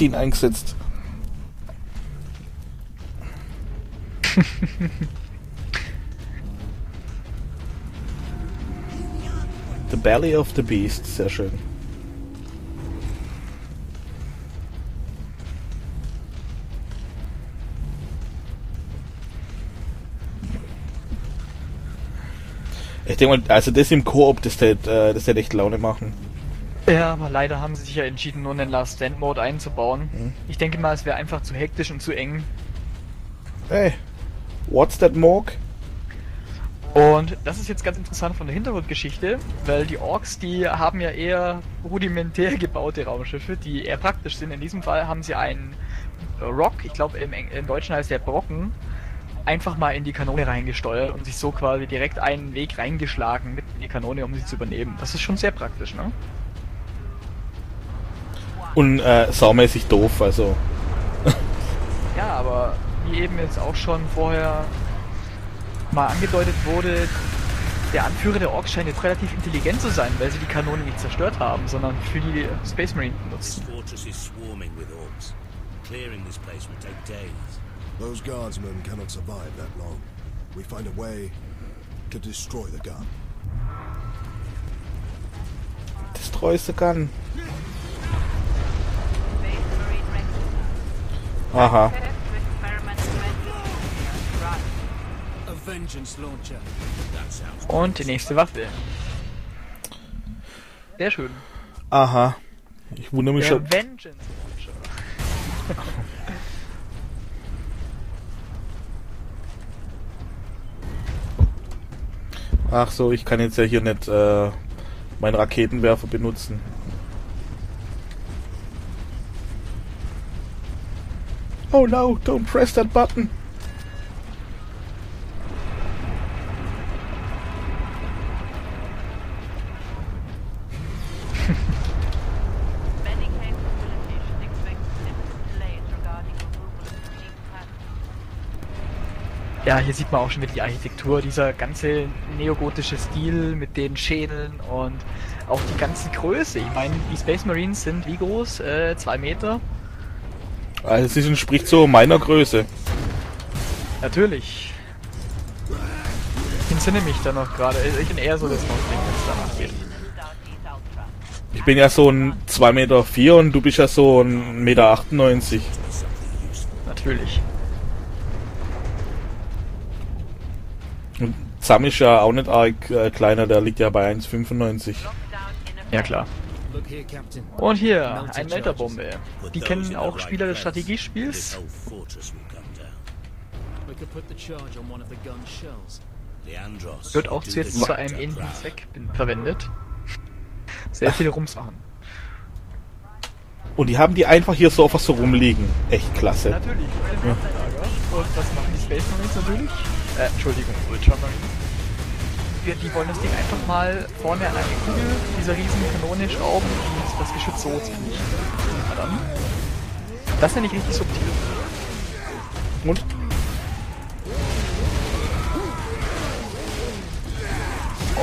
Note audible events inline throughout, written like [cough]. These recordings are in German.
ihn eingesetzt. [laughs] the Belly of the Beast, sehr schön. Ich denke mal, also das im Koop, das wird, äh, das echt Laune machen. Ja, aber leider haben sie sich ja entschieden, nur einen Last Stand Mode einzubauen. Mhm. Ich denke mal, es wäre einfach zu hektisch und zu eng. Hey, what's that Morg? Und das ist jetzt ganz interessant von der Hintergrundgeschichte, weil die Orks, die haben ja eher rudimentär [laughs] gebaute Raumschiffe, die eher praktisch sind. In diesem Fall haben sie einen Rock, ich glaube im, im Deutschen heißt der Brocken, einfach mal in die Kanone reingesteuert und sich so quasi direkt einen Weg reingeschlagen mit in die Kanone, um sie zu übernehmen. Das ist schon sehr praktisch, ne? Und äh, saumäßig doof, also. Ja, aber wie eben jetzt auch schon vorher mal angedeutet wurde, der Anführer der Orks scheint jetzt relativ intelligent zu sein, weil sie die Kanone nicht zerstört haben, sondern für die Space Marine orcs. Clearing this place will take days. Those guardsmen cannot survive that long. We find a way to destroy the gun. Destroy the gun. Aha. Und die nächste Waffe. Sehr schön. Aha. Ich wundere mich schon. Vengeance Launcher. Ach so, ich kann jetzt ja hier nicht äh, meinen Raketenwerfer benutzen. Oh no, don't press that button. [laughs] Ja, hier sieht man auch schon wieder die Architektur, dieser ganze neogotische Stil mit den Schädeln und auch die ganze Größe. Ich meine, die Space Marines sind wie groß? Äh, Meter? Also sie entspricht so meiner Größe. Natürlich. Ich entsinne mich da noch gerade. Ich bin eher so das Hausding, wenn es danach geht. Ich bin ja so ein 2,4 Meter vier und du bist ja so ein 1,98 Meter. Natürlich. Und Sam ist ja auch nicht arg äh, kleiner, der liegt ja bei 1,95. Lockdown in Ja klar. Und hier, Mounted ein Melterbombe. Die kennen auch Spieler des Strategiespiels. Wird auch the zu einem ähnlichen. Zweck verwendet. Sehr viele Rumsachen. Und die haben die einfach hier so einfach so rumliegen. Echt klasse. Natürlich, Hauptlager. Und was machen die Space Marines natürlich? Äh, Entschuldigung, Ultramarines. Wir, die wollen das Ding einfach mal vorne an eine Kugel dieser riesigen Kanone schrauben und das Geschütz so ziemlich. Dann. Das nenne ich richtig subtil. Und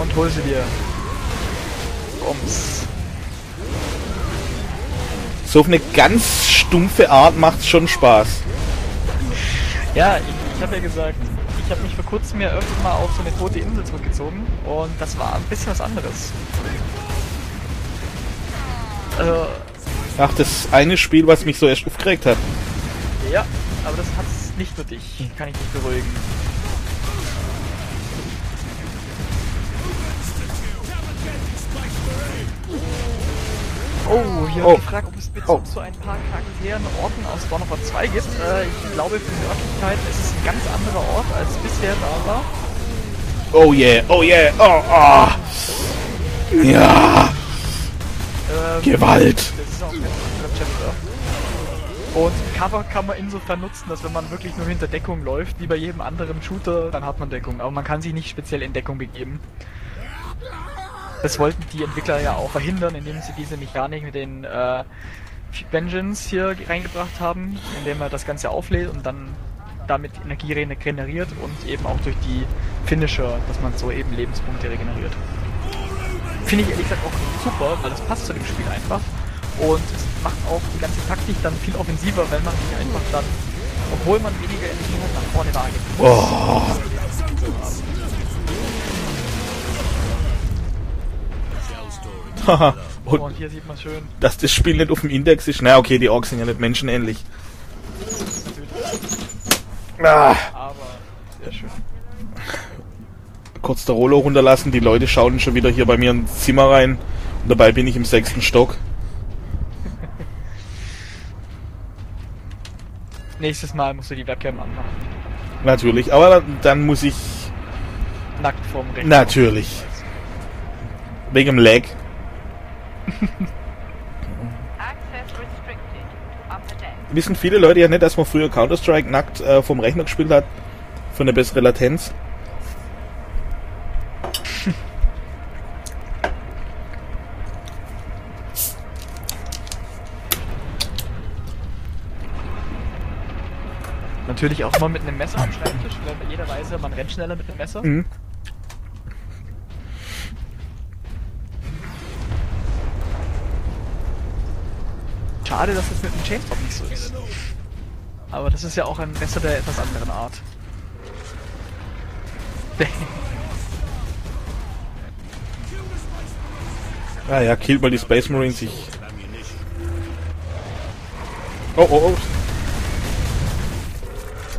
Und hol sie dir. Bums. so auf eine ganz stumpfe Art macht's schon Spaß. Ja, ich, ich habe ja gesagt, ich habe mich vor kurzem ja öfter mal auf so eine tote Insel zurückgezogen und das war ein bisschen was anderes. Also, Ach, das eine Spiel, was mich so erst aufgeregt hat. ja, aber das hat's nicht nur dich, kann ich dich beruhigen. Oh, hier Oh. gefragt, ob es Bezug Oh. zu ein paar Charakteren Orten aus Dawn of War 2 gibt. Äh, ich glaube, für die Örtlichkeit ist es ein ganz anderer Ort, als bisher da war. Oh yeah, oh yeah, oh, oh. Ja, Ähm, Gewalt. Das ist auch ein Chapter. Und Cover kann man insofern nutzen, dass wenn man wirklich nur hinter Deckung läuft, wie bei jedem anderen Shooter, dann hat man Deckung. Aber man kann sich nicht speziell in Deckung begeben. Das wollten die Entwickler ja auch verhindern, indem sie diese Mechanik mit den äh, Vengeance hier reingebracht haben, indem man das Ganze auflädt und dann damit Energie re- regeneriert und eben auch durch die Finisher, dass man so eben Lebenspunkte regeneriert. Finde ich ehrlich gesagt auch super, weil das passt zu dem Spiel einfach. Und es macht auch die ganze Taktik dann viel offensiver, wenn man sich einfach dann, obwohl man weniger Energie hat, nach vorne wagen muss. Oh, haha. [laughs] Und Und hier sieht man schön, dass das Spiel nicht auf dem Index ist. Na okay, die Orks sind ja nicht menschenähnlich. Ah, aber sehr schön. kurz der Rollo runterlassen. Die Leute schauen schon wieder hier bei mir ins Zimmer rein. Und dabei bin ich im sechsten Stock. [laughs] Nächstes Mal musst du die Webcam anmachen. Natürlich. Aber dann, dann muss ich... Nackt vorm Rechner. Natürlich. Wegen dem Lag. Wissen viele Leute ja nicht, dass man früher Counter-Strike nackt äh, vom Rechner gespielt hat. Für eine bessere Latenz. Natürlich auch mal mit einem Messer am Schreibtisch, weil jeder weiß man rennt schneller mit dem Messer. Mhm. Schade, dass das mit dem Chainsaw nicht so ist. Aber das ist ja auch ein Messer der etwas anderen Art. [laughs] Ah ja, killt mal die Space Marines. Ich... Ammunition. Oh, oh, oh.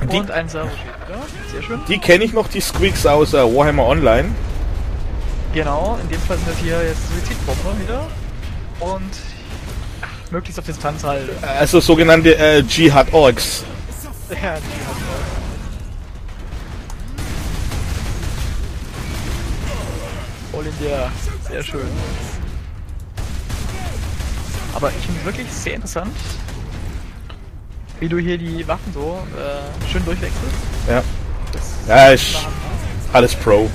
Die- Und ein wieder. Sehr schön. Die kenne ich noch, die Squeaks aus äh, Warhammer Online. Genau, in dem Fall sind das hier jetzt Suizidbomber wieder. Und möglichst auf Distanz halt. Also sogenannte äh, Jihad Orks. Ja, hat All in der. Sehr schön. Aber ich finde es wirklich sehr interessant, wie du hier die Waffen so äh, schön durchwechselst. Ja. Ja, ist alles Pro.